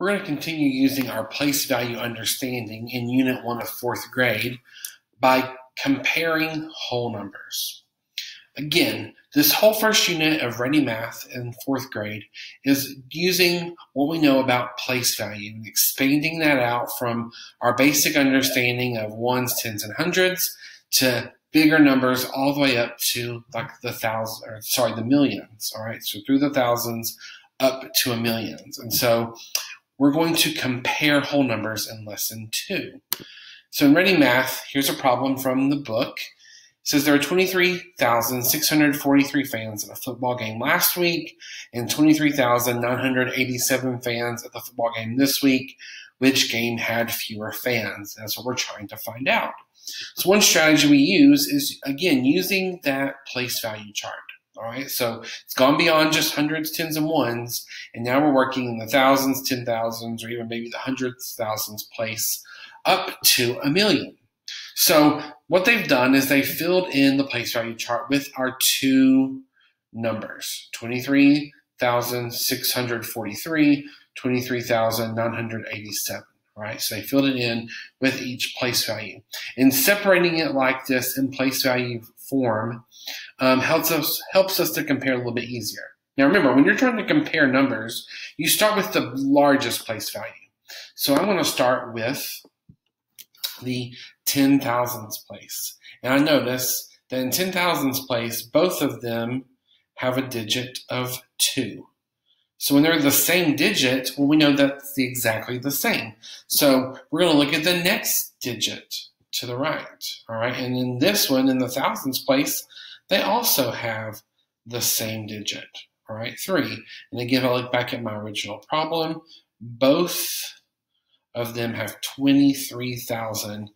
We're going to continue using our place value understanding in Unit 1 of 4th grade by comparing whole numbers. Again, this whole first unit of Ready Math in 4th grade is using what we know about place value and expanding that out from our basic understanding of ones, tens, and hundreds to bigger numbers all the way up to like the thousand or sorry the millions all right so through the thousands up to a millions and so we're going to compare whole numbers in lesson two. So in Ready Math, here's a problem from the book. It says there are 23,643 fans at a football game last week and 23,987 fans at the football game this week. Which game had fewer fans? That's what we're trying to find out. So one strategy we use is, again, using that place value chart. All right, so it's gone beyond just hundreds, tens, and ones, and now we're working in the thousands, ten thousands, or even maybe the hundreds, thousands place up to a million. So what they've done is they filled in the place value chart with our two numbers 23,643, 23,987. Right, so they filled it in with each place value. And separating it like this in place value form um, helps us helps us to compare a little bit easier. Now remember, when you're trying to compare numbers, you start with the largest place value. So I'm going to start with the ten thousands place. And I notice that in ten thousands place, both of them have a digit of 2. So when they're the same digit, well, we know that's the, exactly the same. So we're going to look at the next digit to the right. All right. And in this one, in the thousands place, they also have the same digit, all right, three. And again, I look back at my original problem, both of them have 23,000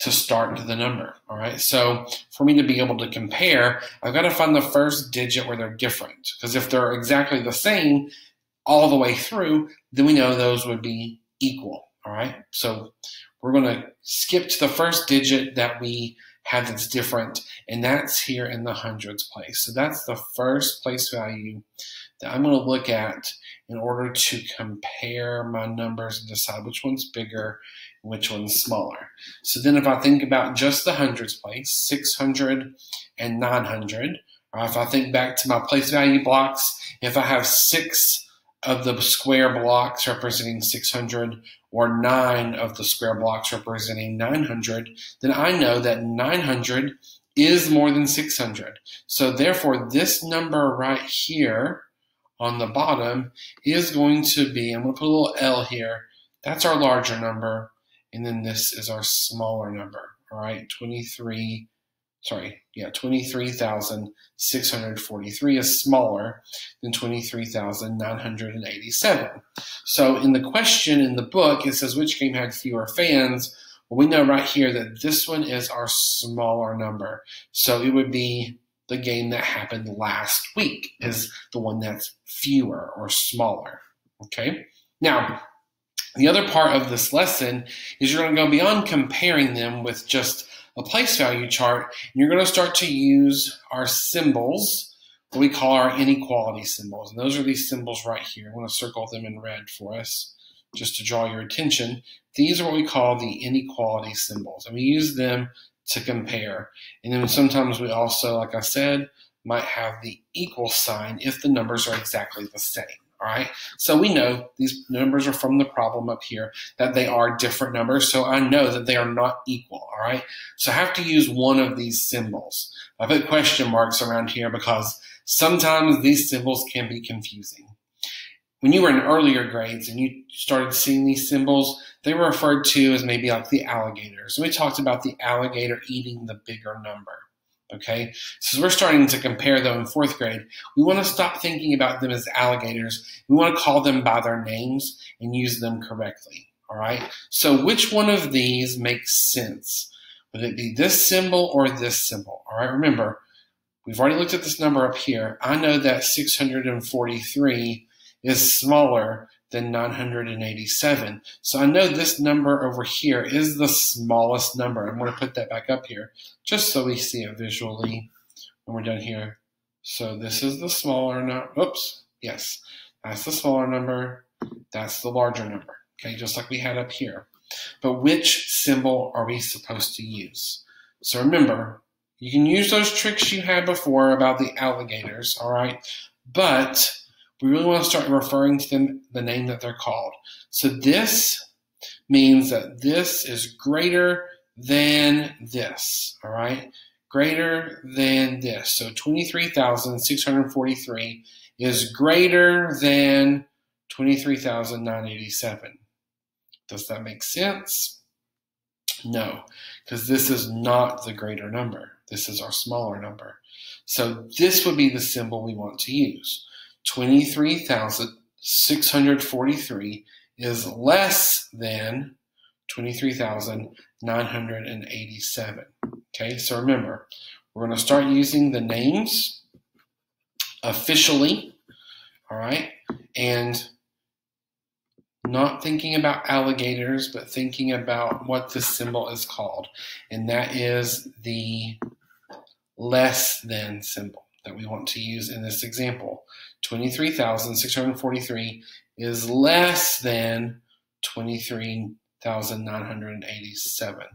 to start the number, all right? So for me to be able to compare, I've got to find the first digit where they're different. Because if they're exactly the same all the way through, then we know those would be equal, all right? So we're going to skip to the first digit that we have that's different, and that's here in the hundreds place. So that's the first place value that I'm going to look at in order to compare my numbers and decide which one's bigger and which one's smaller. So then if I think about just the hundreds place, 600 and 900, or if I think back to my place value blocks, if I have six of the square blocks representing 600 or 9 of the square blocks representing 900, then I know that 900 is more than 600. So therefore, this number right here on the bottom is going to be, I'm going to put a little L here, that's our larger number, and then this is our smaller number, all right, 23 sorry, yeah, 23,643 is smaller than 23,987. So in the question in the book, it says which game had fewer fans. Well, we know right here that this one is our smaller number. So it would be the game that happened last week is the one that's fewer or smaller. Okay. Now, the other part of this lesson is you're going to go beyond comparing them with just a place value chart, and you're going to start to use our symbols, what we call our inequality symbols. And those are these symbols right here. I'm going to circle them in red for us just to draw your attention. These are what we call the inequality symbols, and we use them to compare. And then sometimes we also, like I said, might have the equal sign if the numbers are exactly the same. All right. So we know these numbers are from the problem up here that they are different numbers. So I know that they are not equal. All right. So I have to use one of these symbols. I put question marks around here because sometimes these symbols can be confusing. When you were in earlier grades and you started seeing these symbols, they were referred to as maybe like the alligators. We talked about the alligator eating the bigger number. Okay, so we're starting to compare them in fourth grade. We want to stop thinking about them as alligators. We want to call them by their names and use them correctly. All right, so which one of these makes sense? Would it be this symbol or this symbol? All right, remember, we've already looked at this number up here. I know that 643 is smaller than 987. So I know this number over here is the smallest number. I'm going to put that back up here just so we see it visually when we're done here. So this is the smaller number. Oops. Yes, that's the smaller number. That's the larger number, okay, just like we had up here. But which symbol are we supposed to use? So remember, you can use those tricks you had before about the alligators, all right? But we really want to start referring to them the name that they're called. So this means that this is greater than this, all right? Greater than this. So 23,643 is greater than 23,987. Does that make sense? No, because this is not the greater number. This is our smaller number. So this would be the symbol we want to use. 23,643 is less than 23,987. Okay, so remember, we're going to start using the names officially, all right, and not thinking about alligators, but thinking about what this symbol is called, and that is the less than symbol that we want to use in this example. 23,643 is less than 23,987.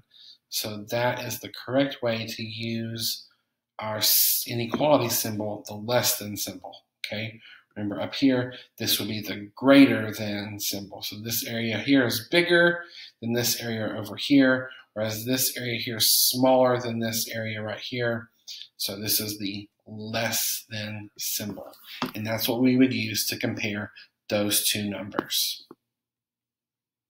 So that is the correct way to use our inequality symbol, the less than symbol. Okay, remember up here, this would be the greater than symbol. So this area here is bigger than this area over here, whereas this area here is smaller than this area right here. So this is the less than symbol. And that's what we would use to compare those two numbers.